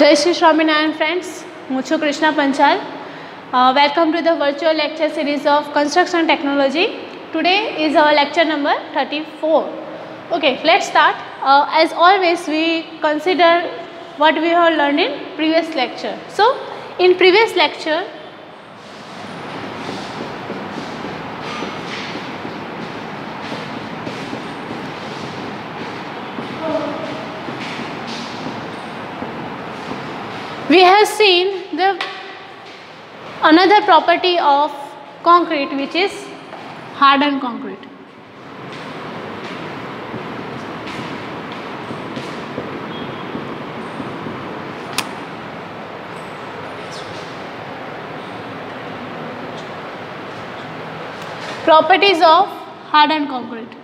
Jai Shri Swaminarayan friends, Muchu Krishna Panchal. Uh, welcome to the virtual lecture series of construction technology. Today is our lecture number 34. Okay, let's start. Uh, as always, we consider what we have learned in previous lecture. So, in previous lecture, we have seen the another property of concrete which is hardened concrete. Properties of hardened concrete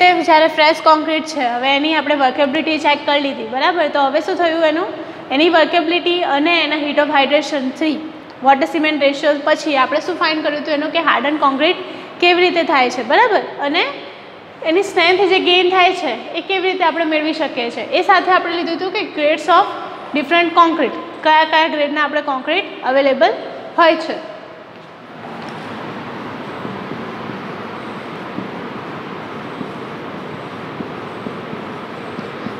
રીતે જ્યારે fresh concrete છે, હવે એની આપણે workability check કરી લીધી, બરાબર? તો હવે શું થયું એનું? એની વર્કેબિલિટી અને એના heat of hydration three water cement ratio પછી આપણે શું ફાઇન કર્યું હતું એનું કે હાર્ડન કોન્ક્રીટ કેવી રીતે થાય છે, બરાબર? અને એની સ્ટ્રેન્થ જે ગેઇન થાય છે, એ કેવી રીતે આપણે મેળવી શકીએ છીએ? એ સાથે આપણે લીધું હતું કે ગ્રેડ્સ ઓફ ડિફરન્ટ કોન્ક્રીટ કયા કયા ગ્રેડના આપણે કોન્ક્રીટ અવેલેબલ હોય છે?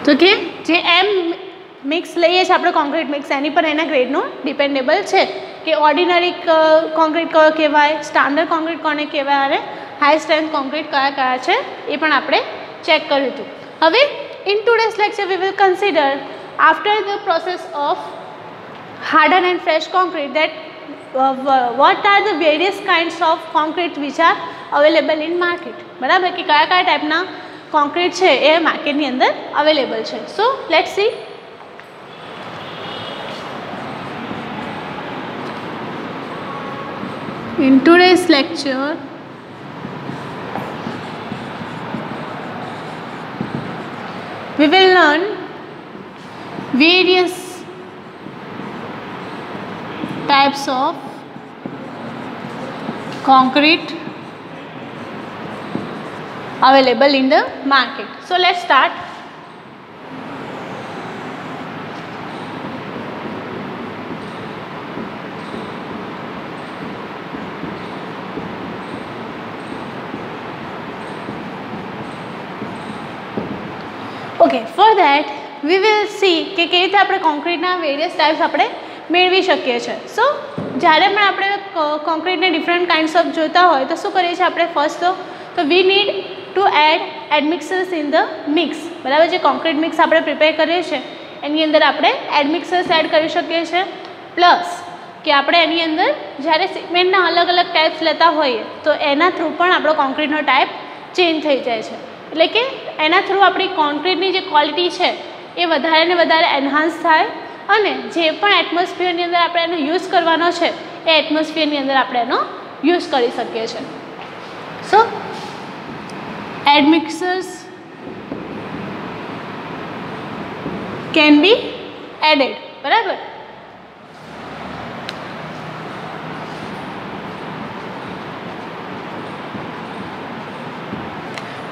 તો કે જે એમ મિક્સ લઈએ છીએ આપણે કોન્ક્રીટ મિક્સ, એની પર એના ગ્રેડનું ડિપેન્ડેબલ છે કે ઓર્ડિનરી કોન્ક્રીટ કયો કહેવાય, સ્ટાન્ડર્ડ કોન્ક્રીટ કોને કહેવાય અને હાઈ સ્ટ્રેન્થ કોન્ક્રીટ કયા કયા છે એ પણ આપણે ચેક કર્યું હતું. હવે in today's lecture we will consider after the process of harden and fresh concrete that what are the various kinds of concrete which are available in market બરાબર? કે કયા કયા ટાઈપના કોન્ક્રીટ છે એ માર્કેટની અંદર અવેલેબલ છે so let see in today's lecture we will learn various types of concrete available in the market. So, let's start. Okay for that we will see કે કેવી રીતે આપણે કોન્ક્રીટના વેરિયસ ટાઈપ્સ આપણે મેળવી શકીએ છીએ સો જ્યારે પણ આપણે કોન્ક્રીટને ડિફરન્ટ કાઇન્ડ્સ ઓફ જોતા હોય, તો શું કરીએ છીએ આપણે ફર્સ્ટ તો તો we need to add admixtures in the mix બરાબર જે કોન્ક્રીટ મિક્સ આપણે પ્રિપેર કરીએ છીએ, એની અંદર આપણે એડમિક્સર્સ એડ કરી શકીએ છીએ. પ્લસ કે આપણે એની અંદર જ્યારે સિમેન્ટના અલગ અલગ ટાઈપ્સ લેતા હોઈએ, તો એના થ્રુ પણ આપણો કોન્ક્રીટનો ટાઈપ ચેન્જ થઈ જાય છે. એટલે કે એના થ્રુ આપણી કોન્ક્રીટની જે ક્વોલિટી છે, એ વધારે ને વધારે એન્હાન્સ થાય અને જે પણ એટમોસ્ફિયરની અંદર આપણે એનો યુઝ કરવાનો છે, એ એટમોસ્ફિયરની અંદર આપણે એનો યુઝ કરી શકીએ છીએ. સો એડમિક્સર્સ can be added બરાબર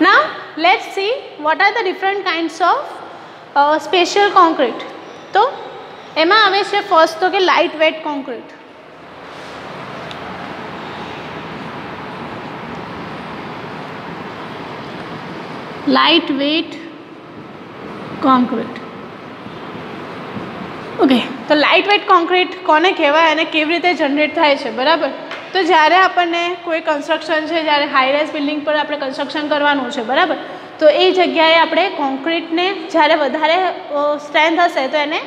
now let's see what are the different kinds of uh, special concrete તો એમાં આવે છે ફર્સ્ટ તો કે light weight concrete light weight concrete okay તો લાઇટ વેટ કોન્ક્રીટ કોને કહેવાય અને કેવી રીતે જનરેટ થાય છે, બરાબર? તો જ્યારે આપણને કોઈ કન્સ્ટ્રક્શન છે, જ્યારે હાઈ બિલ્ડિંગ પર આપણે કન્સ્ટ્રક્શન કરવાનું છે, બરાબર? તો એ જગ્યાએ આપણે કોન્ક્રીટને જ્યારે વધારે સ્ટ્રેન્થ હશે, તો એને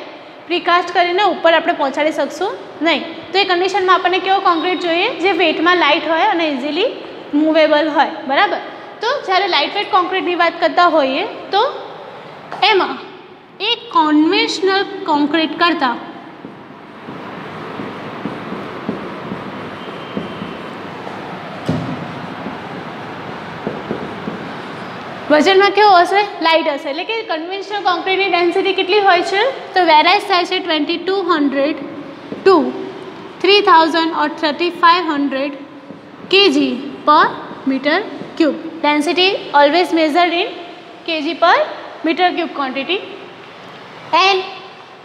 પ્રિકાસ્ટ કરીને ઉપર આપણે પહોંચાડી શકશું નહીં. તો એ કન્ડિશનમાં આપણને કેવો કોન્ક્રીટ જોઈએ? જે વેટમાં લાઇટ હોય અને ઇઝીલી મૂવેબલ હોય, બરાબર? તો જ્યારે લાઇટ વેટ કોન્ક્રીટની વાત કરતા હોઈએ તો એમાં એ કોન્વેન્શનલ કોન્ક્રીટ કરતાં વજનમાં કેવો હશે? લાઇટ હશે. એટલે કે કન્વેન્શનલ કોન્ક્રીટની ડેન્સિટી કેટલી હોય છે? તો વેરાઇઝ થાય છે twenty two hundred to three thousand or thirty five hundred KG પર metre cube Density always measured in kg per meter cube quantity. And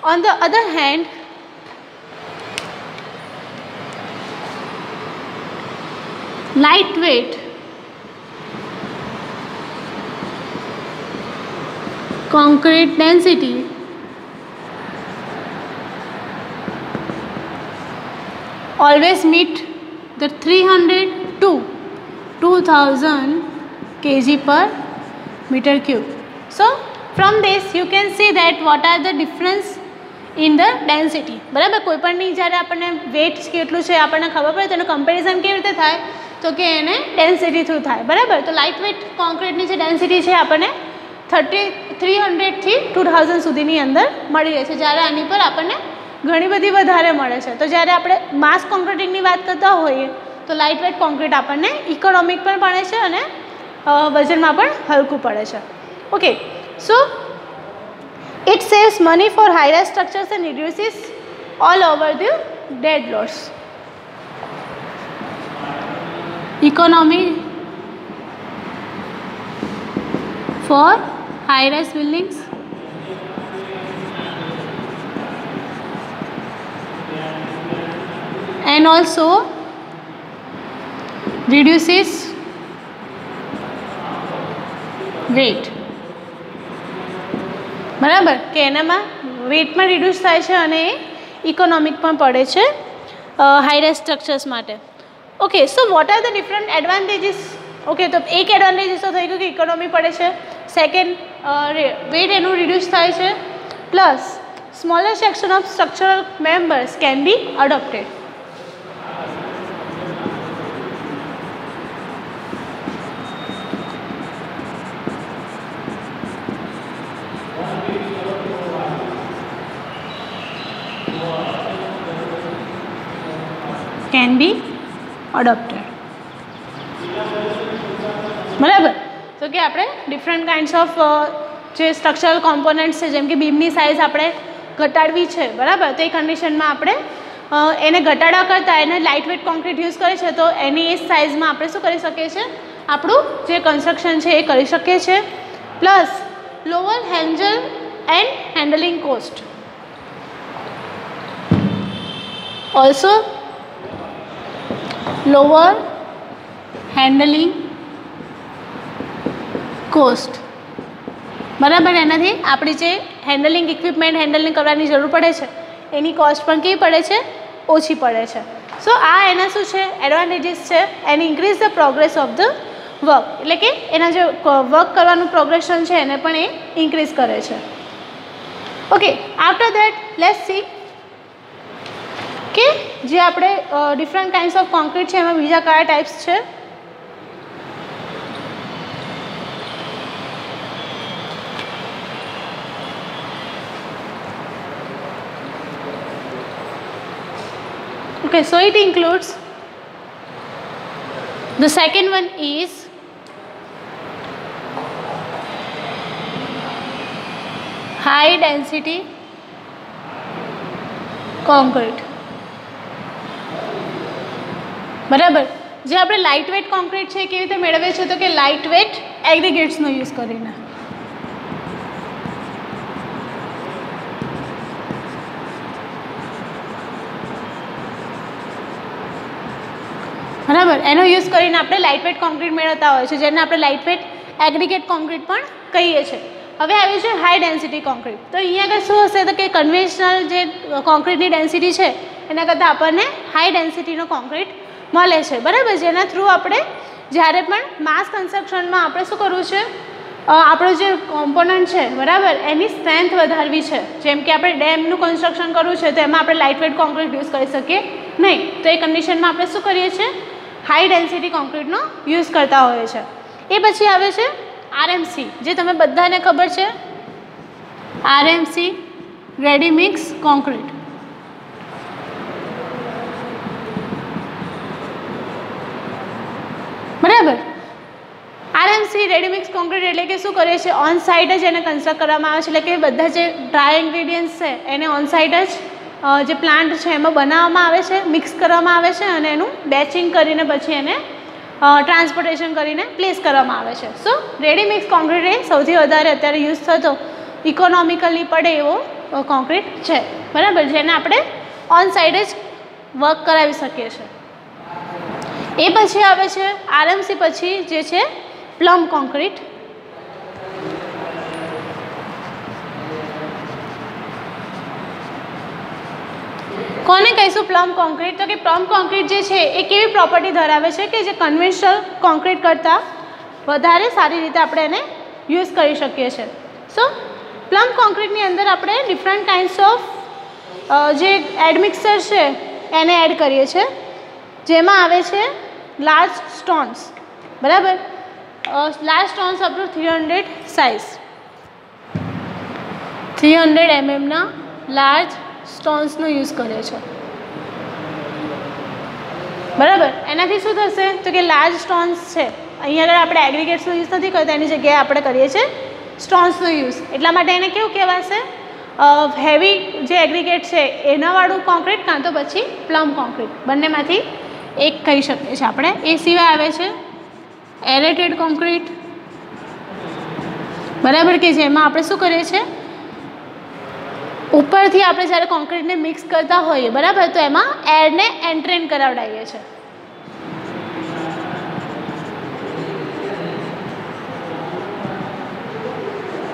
on the other hand, light weight concrete density always meet the 300 to 2000 kg per meter cube. So, from this, you can see that what are the difference in the density બરાબર? કોઈપણની જ્યારે આપણને wet કેટલું છે આપણને ખબર પડે તેનું કમ્પેરિઝન કેવી રીતે થાય? તો કે એને ડેન્સિટી થ્રુ થાય. બરાબર? તો લાઇટ વેટ કોન્ક્રીટની જે ડેન્સિટી છે આપણને થર્ટી થ્રી હંડ્રેડથી ટુ થાઉઝન્ડ સુધીની અંદર મળી રહે છે, જ્યારે આની પર આપણને ઘણી બધી વધારે મળે છે. તો જ્યારે આપણે માસ કોન્ક્રીટિંગની વાત કરતા હોઈએ, તો લાઇટ વેટ કોન્ક્રીટ આપણને ઇકોનોમિક પણ ભણે છે અને વજનમાં પણ હલકું પડે છે. Okay so it saves money for high rise structures and reduces all over the dead loads economy for high buildings and also reduces weight બરાબર? કે એનામાં વેટમાં રિડ્યુસ થાય છે અને એ ઇકોનોમિક પણ પડે છે હાઈરાઇઝ સ્ટ્રક્ચર્સ માટે. Okay so what are the different advantages okay તો એક એડવાન્ટેજીસ તો થઈ ગયું કે ઇકોનોમી પડે છે. સેકન્ડ વેટ એનું રિડ્યુસ થાય છે. Plus smaller section of structural members can be adopted can be adopted બરાબર? તો કે આપણે ડિફરન્ટ કાઇન્ડ્સ ઓફ જે સ્ટ્રક્ચરલ કોમ્પોનન્ટ્સ છે, જેમ કે બીમની સાઇઝ આપણે ઘટાડવી છે, બરાબર? તો એ કન્ડિશનમાં આપણે એને ઘટાડવા કરતાં એને લાઇટ વેટ કોન્ક્રીટ યુઝ કરે છે તો એની એ સાઇઝમાં આપણે શું કરી શકીએ છીએ? આપણું જે કન્સ્ટ્રક્શન છે, એ કરી શકીએ છીએ. Plus lower handle and handling cost also lower handling cost બરાબર? એનાથી આપણી જે હેન્ડલિંગ ઇક્વિપમેન્ટ હેન્ડલિંગ કરવાની જરૂર પડે છે, એની કોસ્ટ પણ કેવી પડે છે? ઓછી પડે છે. સો આ એના શું છે? એડવાન્ટેજીસ છે એની increase the progress of the work એટલે કે એના જે વર્ક કરવાનું પ્રોગ્રેશન છે, એને પણ એ ઇન્ક્રીઝ કરે છે. Okay after that let see કે જે આપણે ડિફરન્ટ કાઇન્ડ્સ ઓફ કોન્ક્રીટ છે એમાં બીજા કયા ટાઈપ્સ છે okay so it includes the second one is high density concrete બરાબર? જે આપણે લાઇટ વેટ કોન્ક્રીટ છે કેવી રીતે મેળવીએ છીએ તો કે લાઇટ વેટ એગ્રીગેટ્સનો યુઝ કરીને. બરાબર? એનો યુઝ કરીને આપણે લાઇટ વેટ કોન્ક્રીટ મેળવતા હોય છે જેને આપણે લાઇટ વેટ એગ્રીગેટ કોન્ક્રીટ પણ કહીએ છીએ. હવે આવ્યું છે હાઈ ડેન્સિટી કોન્ક્રીટ તો અહીંયા આગળ શું હશે તો કે કન્વેન્શનલ જે કોન્ક્રીટની ડેન્સિટી છે, એના કરતાં આપણને હાઈ ડેન્સિટીનો કોન્ક્રીટ મળે છે. બરાબર? જેના થ્રુ આપણે જ્યારે પણ માસ કન્સ્ટ્રક્શનમાં આપણે શું કરવું છે? આપણું જે કોમ્પોનન્ટ છે, બરાબર? એની સ્ટ્રેન્થ વધારવી છે. જેમ કે આપણે ડેમનું કન્સ્ટ્રક્શન કરવું છે, તો એમાં આપણે લાઇટ વેટ કોન્ક્રીટ યુઝ કરી શકીએ નહીં. તો એ કન્ડિશનમાં આપણે શું કરીએ છીએ? હાઈ ડેન્સિટી કોન્ક્રીટનો યુઝ કરતા હોઈએ છીએ એ પછી આવે છે આરએમસી જે તમે બધાને ખબર છે? આરએમસી રેડી મિક્સ કોન્ક્રીટ બરાબર આરએમસી રેડીમિક્સ કોન્ક્રીટ એટલે કે શું કરે છે ઓન સાઇટ જ એને કન્સ્ટ્રક્ટ કરવામાં આવે છે. એટલે કે બધા જે ડ્રાય ઇન્ગ્રીડિયન્ટ્સ છે, એને ઓન સાઇડ જ જે પ્લાન્ટ છે એમાં બનાવવામાં આવે છે મિક્સ કરવામાં આવે છે અને એનું બેચિંગ કરીને પછી એને ટ્રાન્સપોર્ટેશન કરીને પ્લેસ કરવામાં આવે છે. સો રેડી મિક્સ કોન્ક્રીટ એ સૌથી વધારે અત્યારે યુઝ થતો ઇકોનોમિકલી પડે એવો કોન્ક્રીટ છે. બરાબર? જેને આપણે ઓન સાઈડ જ વર્ક કરાવી શકીએ છીએ. એ પછી આવે છે આરએમસી પછી જે છે પ્લમ કોન્ક્રીટ કોને કહીશું પ્લમ કોન્ક્રીટ તો કે પ્લમ કોન્ક્રીટ જે છે, એ કેવી પ્રોપર્ટી ધરાવે છે કે જે કન્વેન્શનલ કોન્ક્રીટ કરતાં વધારે સારી રીતે આપણે એને યુઝ કરી શકીએ છીએ? સો પ્લમ કોન્ક્રીટની અંદર આપણે ડિફરન્ટ કાઇન્ડ્સ ઓફ જે એડમિક્સર છે, એને એડ કરીએ છીએ. જેમાં આવે છે લાર્જ સ્ટોન્સ બરાબર? Large stones up to three hundred size three hundred એમએમના large સ્ટોન્સનો યુઝ કરે છે. બરાબર? એનાથી શું થશે? તો કે લાર્જ સ્ટોન્સ છે. અહીંયા આગળ આપણે એગ્રીગેટ્સનો યુઝ નથી કરતા, એની જગ્યાએ આપણે કરીએ છીએ સ્ટોન્સનો યુઝ એટલા માટે એને કેવું કહેવાશે? હેવી જે એગ્રીગેટ છે, એનાવાળું કોન્ક્રીટ કાં તો પછી પ્લમ કોન્ક્રીટ બંનેમાંથી એક કહી શકીએ છીએ આપણે. એ સિવાય આવે છે એરેટેડ કોન્ક્રીટ બરાબર કે જેમાં આપણે શું કરીએ છીએ? ઉપરથી આપણે જ્યારે કોન્ક્રીટને મિક્સ કરતા હોઈએ, બરાબર? તો એમાં એરને એન્ટ્રેન કરાવડાવીએ છીએ.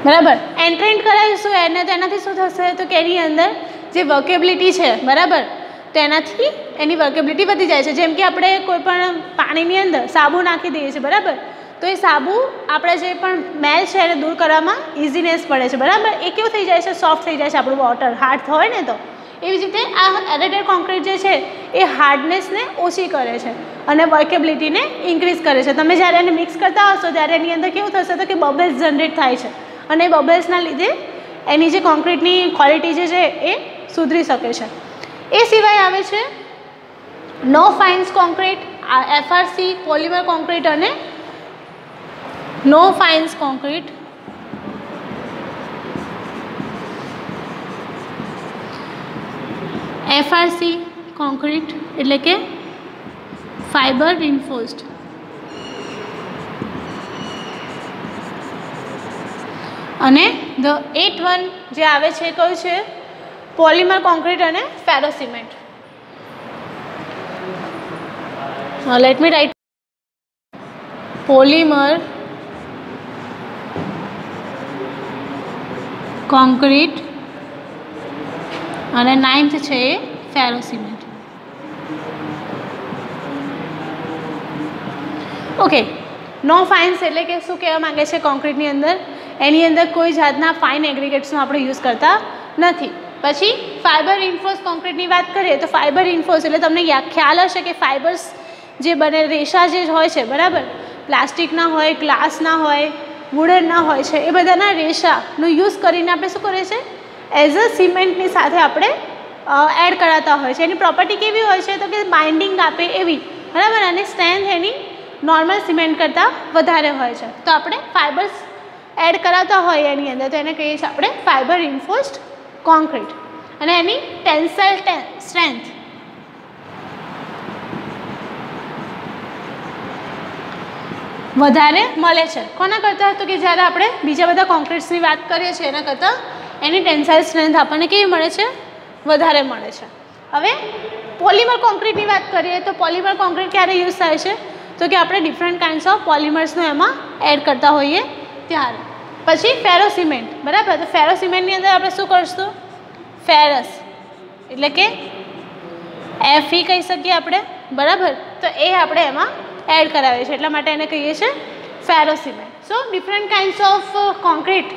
બરાબર? એન્ટ્રેન્ટ કરાવીશું એને તો એનાથી શું થશે? તો કે એની અંદર જે વર્કેબિલિટી છે, બરાબર? તો એનાથી એની વર્કેબિલિટી વધી જાય છે. જેમ કે આપણે કોઈ પણ પાણીની અંદર સાબુ નાખી દઈએ છીએ, બરાબર? તો એ સાબુ આપણે જે પણ મેલ છે એને દૂર કરવામાં ઇઝીનેસ પડે છે, બરાબર? એ કેવું થઈ જાય છે? સોફ્ટ થઈ જાય છે આપણું વોટર હાર્ડ હોય ને તો. એવી જ રીતે આ એરેટેડ કોન્ક્રીટ જે છે, એ હાર્ડનેસને ઓછી કરે છે અને વર્કેબિલિટીને ઇન્ક્રીઝ કરે છે. તમે જ્યારે એને મિક્સ કરતા હશો, ત્યારે એની અંદર કેવું થશે તો કે બબલ્સ જનરેટ થાય છે અને એ બબલ્સના લીધે એની જે કોન્ક્રીટની ક્વોલિટી જે છે એ સુધરી શકે છે. એ સિવાય આવે છે no fines concrete FRC polymer concrete અને no fines concrete FRC concrete એટલે કે ફાઇબર રિન્ફોર્સ્ડ અને ધ એટ વન જે આવે છે કયું છે? પોલિમર કોન્ક્રીટ અને ferro cement. Let me write polymer concrete અને નાઇન્થ છે એ ફેરો સિમેન્ટ. ઓકે નો ફાઇન્સ એટલે કે શું કહેવા માંગે છે કોન્ક્રીટની અંદર? એની અંદર કોઈ જાતના ફાઇન એગ્રીગેટ્સનો આપણે યુઝ કરતા નથી. પછી ફાઇબર ઇન્ફોર્સ કોન્ક્રીટની વાત કરીએ તો ફાઇબર ઇન્ફોર્સ એટલે તમને ખ્યાલ હશે કે ફાઇબર્સ જે બને, રેશા જે હોય છે, બરાબર? પ્લાસ્ટિકના હોય ગ્લાસના હોય વુડનના હોય છે, એ બધાના રેશાનો યુઝ કરીને આપણે શું કરીએ છીએ? એઝ અ સિમેન્ટની સાથે આપણે એડ કરાતા હોય છે. એની પ્રોપર્ટી કેવી હોય છે? તો કે બાઇન્ડિંગ આપે એવી, બરાબર? અને સ્ટ્રેન્થ એની નોર્મલ સિમેન્ટ કરતાં વધારે હોય છે. તો આપણે ફાઇબર્સ એડ કરાવતા હોય એની અંદર, તો એને કહીએ છીએ આપણે ફાઇબર ઇન્ફોસ્ડ કોન્ક્રીટ અને એની ટેન્સાઇલ સ્ટ્રેન્થ. વધારે મળે છે. કોના કરતાં તો કે જ્યારે આપણે બીજા બધા કોન્ક્રીટ્સની વાત કરીએ છીએ, એના કરતાં એની ટેન્સાઇલ સ્ટ્રેન્થ આપણને કેવી મળે છે? વધારે મળે છે. હવે પોલિમર કોન્ક્રીટની વાત કરીએ તો પોલિમર કોન્ક્રીટ ક્યારે યુઝ થાય છે? તો કે આપણે ડિફરન્ટ કાઇન્ડ્સ ઓફ પોલિમર્સનો એમાં એડ કરતા હોઈએ ત્યારે. પછી ફેરો સિમેન્ટ. બરાબર? તો ફેરો સિમેન્ટની અંદર આપણે શું કરશું? ફેરસ. એટલે કે એફ ઈ કહી શકીએ આપણે. બરાબર? તો એ આપણે એમાં એડ કરાવીએ છીએ. એટલા માટે એને કહીએ છીએ ferro cement. So different kinds of concrete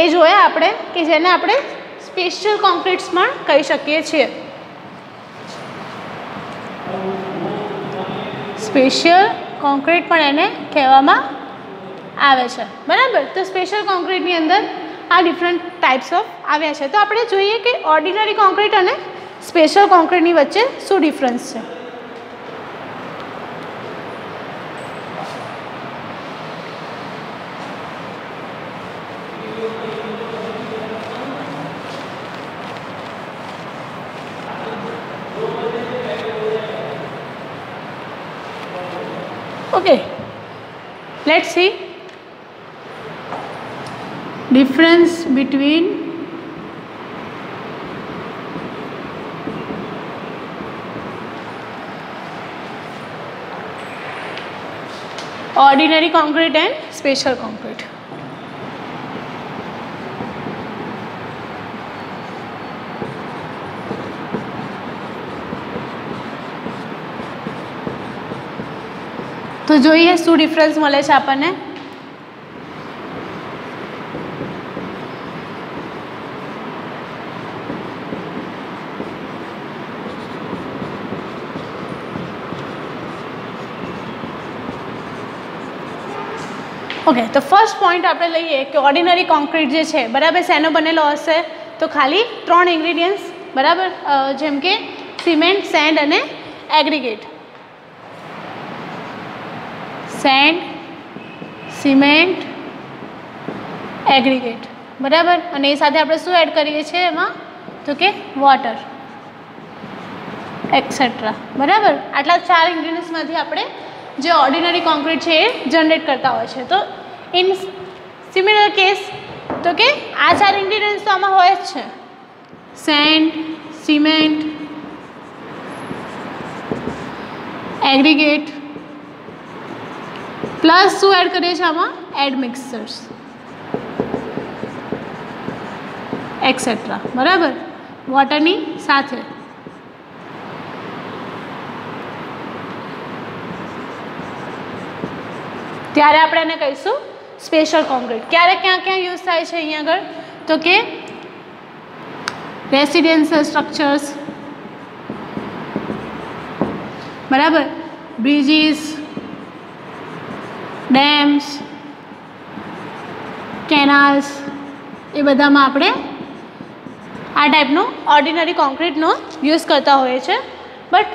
એ જોયા આપણે કે જેને આપણે સ્પેશિયલ કોન્ક્રીટ્સ પણ કહી શકીએ છીએ. સ્પેશિયલ કોન્ક્રીટ પણ એને કહેવામાં આવે છે. બરાબર? તો સ્પેશિયલ કોન્ક્રીટની અંદર આ ડિફરન્ટ ટાઈપ્સ ઓફ આવ્યા છે. તો આપણે જોઈએ કે ઓર્ડિનરી કોન્ક્રીટ અને સ્પેશિયલ કોન્ક્રીટની વચ્ચે શું ડિફરન્સ છે? Okay let see difference between ordinary concrete and special concrete તો જોઈએ શું ડિફરન્સ મળે છે આપણને ઓકે તો ફર્સ્ટ પોઈન્ટ આપણે લઈએ કે ઓર્ડિનરી કોન્ક્રીટ જે છે, બરાબર શેનો બનેલો હશે? તો ખાલી ત્રણ ઇન્ગ્રીડિયન્ટ્સ બરાબર? જેમ કે સિમેન્ટ સેન્ડ અને એગ્રીગેટ સેન્ડ સિમેન્ટ એગ્રીગેટ બરાબર? અને એ સાથે આપણે શું એડ કરીએ છીએ એમાં? તો કે વોટર એક્સેટ્રા બરાબર? આટલા ચાર ઇન્ગ્રીડિયન્ટ્સમાંથી આપણે જે ઓર્ડિનરી કોન્ક્રીટ છે એ જનરેટ કરતા હોય છે. તો ઇન સિમિલર કેસ તો કે આ ચાર ઇન્ગ્રીડિયન્ટ્સ તો આમાં હોય જ છે. સેન્ડ સિમેન્ટ એગ્રીગેટ પ્લસ શું એડ કરીએ છીએ આમાં? એડ મિક્સર્સ એક્સેટ્રા બરાબર? વોટરની સાથે. ત્યારે આપણે એને કહીશું સ્પેશિયલ કોન્ક્રીટ ક્યારે ક્યાં ક્યાં યુઝ થાય છે અહીંયા આગળ? તો કે રેસિડેન્શિયલ સ્ટ્રક્ચર્સ બરાબર? બ્રિજીસ ડેમ્સ કેનાલ્સ એ બધામાં આપણે આ ટાઈપનું ઓર્ડિનરી કોન્ક્રીટનો યુઝ કરતા હોઈએ છીએ. બટ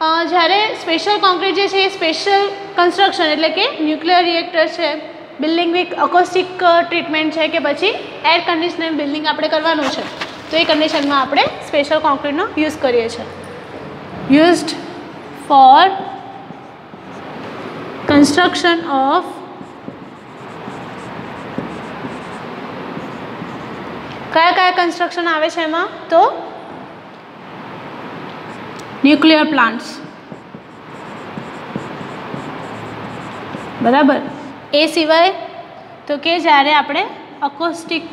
જ્યારે સ્પેશિયલ કોન્ક્રીટ જે છે એ સ્પેશિયલ કન્સ્ટ્રક્શન એટલે કે ન્યુક્લિયર રિએક્ટર છે, બિલ્ડિંગ વિથ અકોસ્ટિક ટ્રીટમેન્ટ છે કે પછી એર કન્ડિશનર બિલ્ડિંગ આપણે કરવાનું છે, તો એ કન્ડિશનમાં આપણે સ્પેશિયલ કોન્ક્રીટનો યુઝ કરીએ છીએ. યુઝડ ફોર કન્સ્ટ્રક્શન ઓફ કયા કયા કન્સ્ટ્રક્શન આવે છે એમાં? તો ન્યુક્લિયર પ્લાન્ટ્સ બરાબર? એ સિવાય તો કે જ્યારે આપણે અકોસ્ટિક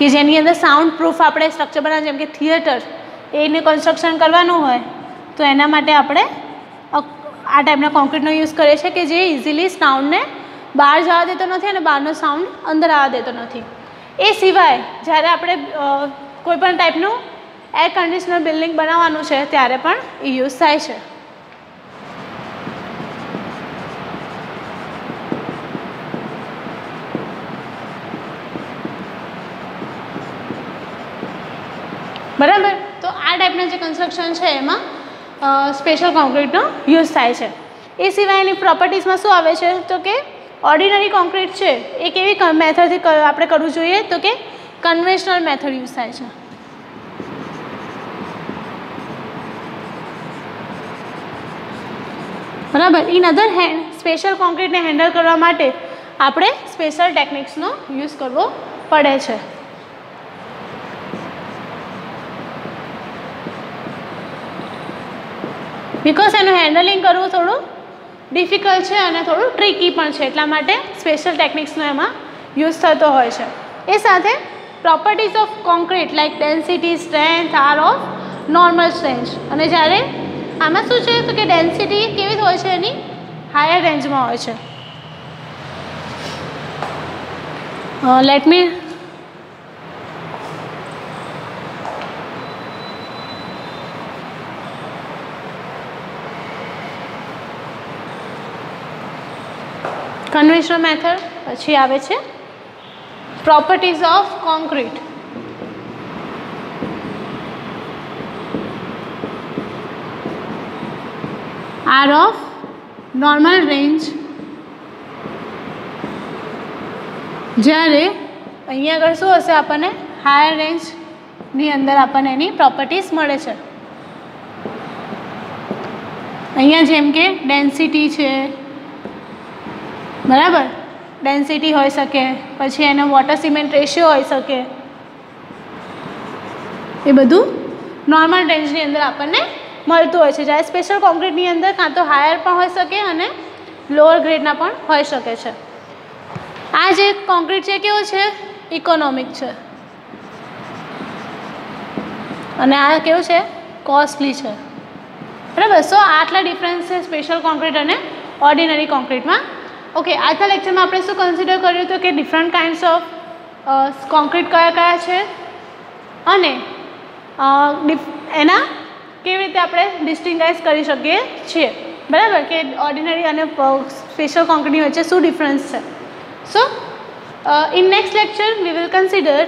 કે જેની અંદર સાઉન્ડ પ્રૂફ આપણે સ્ટ્રક્ચર બનાવે જેમ કે થિયેટર એને કન્સ્ટ્રક્શન કરવાનું હોય, તો એના માટે આપણે આ ટાઈપના કોન્ક્રીટનો યુઝ કરીએ છીએ કે જે ઇઝીલી સાઉન્ડને બહાર જવા દેતો નથી અને બહારનો સાઉન્ડ અંદર આવવા દેતો નથી. એ સિવાય જ્યારે આપણે કોઈપણ ટાઈપનું એર કન્ડિશનર બિલ્ડિંગ બનાવવાનું છે, ત્યારે પણ યુઝ થાય છે. બરાબર? તો આ ટાઈપના જે કન્સ્ટ્રક્શન છે એમાં સ્પેશિયલ કોન્ક્રીટનો યુઝ થાય છે. એ સિવાયની પ્રોપર્ટીઝમાં શું આવે છે? તો કે ઓર્ડિનરી કોન્ક્રીટ છે, એ કેવી મેથડથી આપણે કરવું જોઈએ? તો કે કન્વેન્શનલ મેથડ યુઝ થાય છે. બરાબર. ઇન અધર હેન્ડ સ્પેશિયલ કોન્ક્રીટને હેન્ડલ કરવા માટે આપણે સ્પેશિયલ ટેકનિક્સનો યુઝ કરવો પડે છે. બિકોઝ એનું હેન્ડલિંગ કરવું થોડું ડિફિકલ્ટ છે અને થોડું ટ્રિકી પણ છે, એટલા માટે સ્પેશિયલ ટેકનિક્સનો એમાં યુઝ થતો હોય છે. એ સાથે properties of concrete like density strength are of normal strength અને જ્યારે આમાં શું છે? તો કે ડેન્સિટી કેવી હોય છે એની? હાયર રેન્જમાં હોય છે. લેટ મી કન્વેન્શનલ મેથડ પછી આવે છે. Properties of concrete are of normal range જ્યારે અહીંયા આગળ શું હશે આપણને? હાયર રેન્જની અંદર આપણને એની પ્રોપર્ટીઝ મળે છે. અહીંયા જેમ કે ડેન્સિટી છે. બરાબર? ડેન્સિટી હોઈ શકે. પછી એનો વોટર સિમેન્ટ રેશિયો હોઈ શકે. એ બધું નોર્મલ રેન્જની અંદર આપણને મળતું હોય છે. જ્યારે સ્પેશિયલ કોન્ક્રીટની અંદર કાં તો હાયર પણ હોઈ શકે અને લોઅર ગ્રેડના પણ હોઈ શકે છે. આ જે કોન્ક્રીટ છે, કેવો છે? ઇકોનોમિક છે. અને આ કેવું છે? કોસ્ટલી છે. બરાબર? સો આટલા ડિફરન્સ છે સ્પેશિયલ કોન્ક્રીટ અને ઓર્ડિનરી કોન્ક્રીટમાં ઓકે આજના લેક્ચરમાં આપણે શું કન્સિડર કર્યું હતું કે ડિફરન્ટ કાઇન્ડ્સ ઓફ કોન્ક્રીટ કયા કયા છે? અને એના કેવી રીતે આપણે ડિસ્ટિંગાઇઝ કરી શકીએ છીએ? બરાબર? કે ઓર્ડિનરી અને સ્પેશિયલ કોન્ક્રીટની વચ્ચે શું ડિફરન્સ છે? So in next lecture we will consider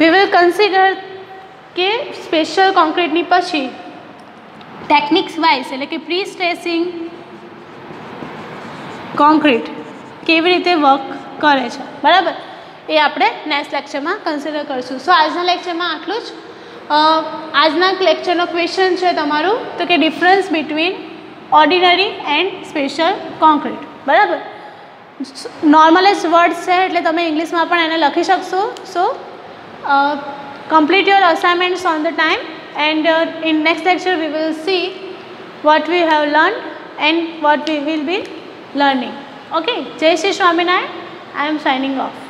we will consider કે સ્પેશિયલ કોન્ક્રીટની પછી ટેકનિક્સ વાઇઝ એટલે કે પ્રી સ્ટ્રેસિંગ કોન્ક્રીટ કેવી રીતે વર્ક કરે છે. બરાબર? એ આપણે નેક્સ્ટ લેક્ચરમાં કન્સિડર કરીશું. સો આજના લેક્ચરમાં આટલું જ. આજના લેક્ચરનો ક્વેશ્ચન છે તમારું, તો કે difference between ordinary and special concrete બરાબર? નોર્મલ જ વર્ડ્સ છે, એટલે તમે ઇંગ્લિશમાં પણ એને લખી શકશો. So complete your assignments on the time. And uh, in next lecture we will see what we have learned and what we will be learning. Okay jai shri swaminarayan i am signing off